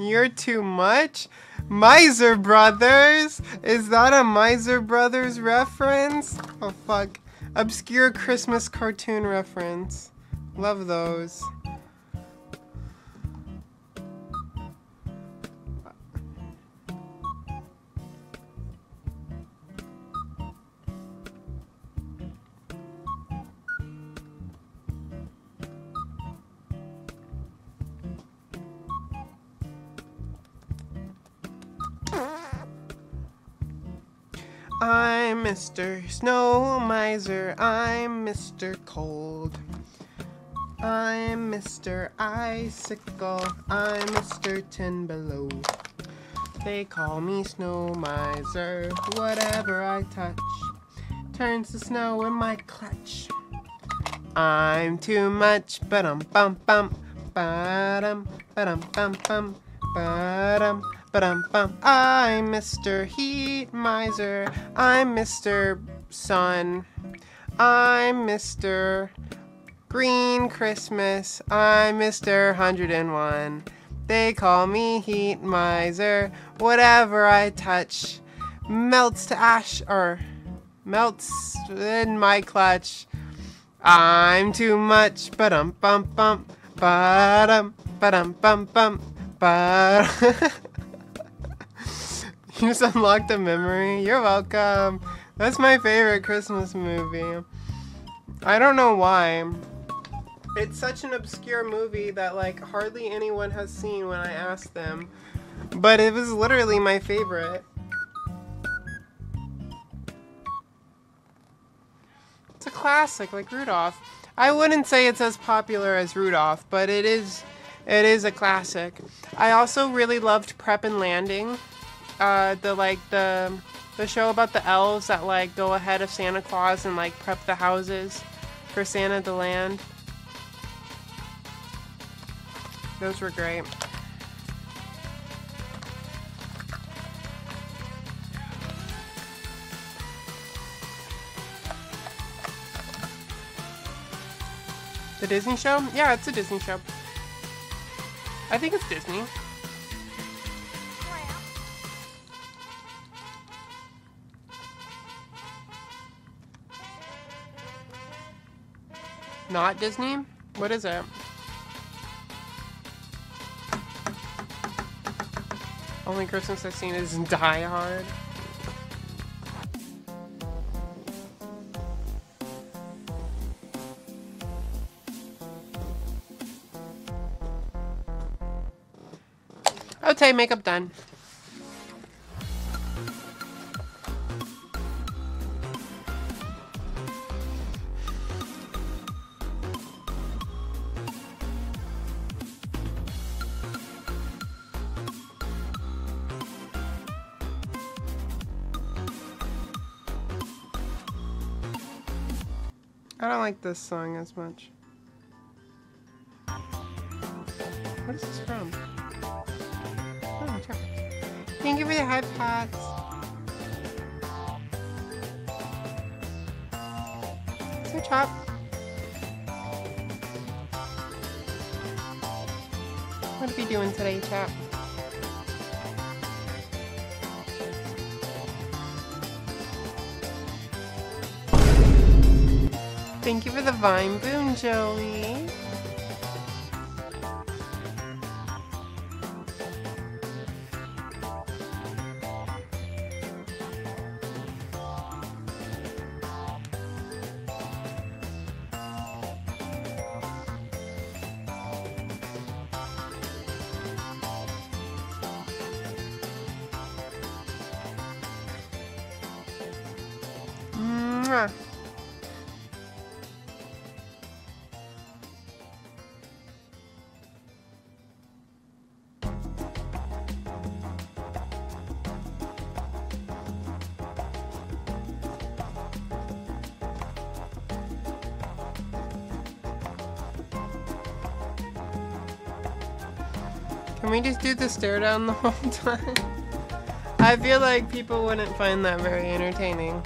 You're too much? Miser Brothers? Is that a Miser Brothers reference? Oh fuck. Obscure Christmas cartoon reference. Love those. I'm Mr. Snow Miser, I'm Mr. Cold. I'm Mr. Icicle, I'm Mr. Ten Below. They call me Snow Miser, whatever I touch turns to snow in my clutch. I'm too much, but um bum bum, ba-dum, ba-dum bum bum, ba-dum. Ba-dum-bum. I'm Mr. Heat Miser. I'm Mr. Sun. I'm Mr. Green Christmas. I'm Mr. 101. They call me Heat Miser. Whatever I touch melts to ash or melts in my clutch. I'm too much. Ba-dum bum bum. Ba-dum ba-dum bum bum. Ba You just unlocked a memory. You're welcome. That's my favorite Christmas movie. I don't know why. It's such an obscure movie that like hardly anyone has seen when I asked them. But it was literally my favorite. It's a classic like Rudolph. I wouldn't say it's as popular as Rudolph, but it is it is a classic. I also really loved Prep and Landing uh, the like the the show about the elves that like go ahead of Santa Claus and like prep the houses for Santa to land. Those were great. The Disney show? Yeah, it's a Disney show. I think it's Disney. Not Disney? What is it? Only Christmas I've seen is Die Hard. Okay, makeup done. I don't like this song as much. What is this from? Oh. Thank you for the packs. So chop. What are we doing today, chap? Thank you for the vine boom, Joey. Mwah. Can we just do the stare down the whole time? I feel like people wouldn't find that very entertaining.